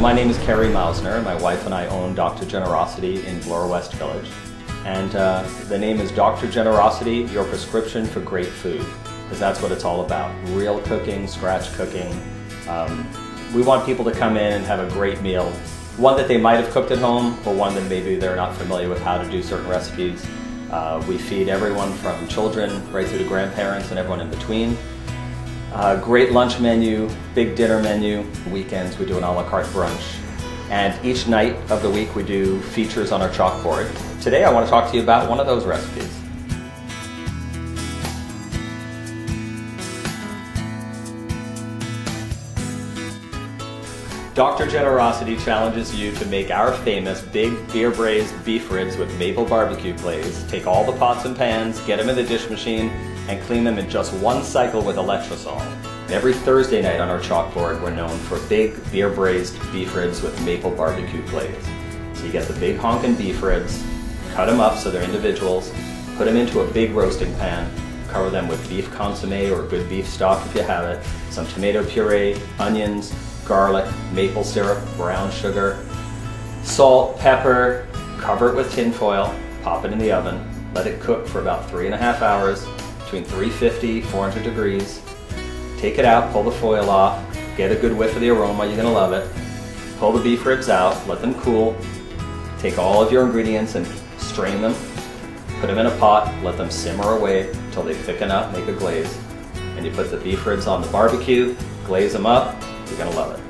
My name is Kerry Mausner. My wife and I own Dr. Generosity in Bloor West Village. And uh, the name is Dr. Generosity, your prescription for great food. Because that's what it's all about. Real cooking, scratch cooking. Um, we want people to come in and have a great meal. One that they might have cooked at home, or one that maybe they're not familiar with how to do certain recipes. Uh, we feed everyone from children right through to grandparents and everyone in between. Uh, great lunch menu, big dinner menu. Weekends we do an a la carte brunch. And each night of the week we do features on our chalkboard. Today I want to talk to you about one of those recipes. Dr. Generosity challenges you to make our famous big beer braised beef ribs with maple barbecue glaze. Take all the pots and pans, get them in the dish machine, and clean them in just one cycle with Electrasol. Every Thursday night on our chalkboard, we're known for big beer braised beef ribs with maple barbecue glaze. So you get the big honkin' beef ribs, cut them up so they're individuals, put them into a big roasting pan, cover them with beef consomme or good beef stock if you have it, some tomato puree, onions, garlic, maple syrup, brown sugar, salt, pepper, cover it with tin foil, pop it in the oven, let it cook for about three and a half hours, between 350, 400 degrees. Take it out, pull the foil off, get a good whiff of the aroma, you're gonna love it. Pull the beef ribs out, let them cool. Take all of your ingredients and strain them. Put them in a pot, let them simmer away until they thicken up, make a glaze. And you put the beef ribs on the barbecue, glaze them up, you're gonna love it.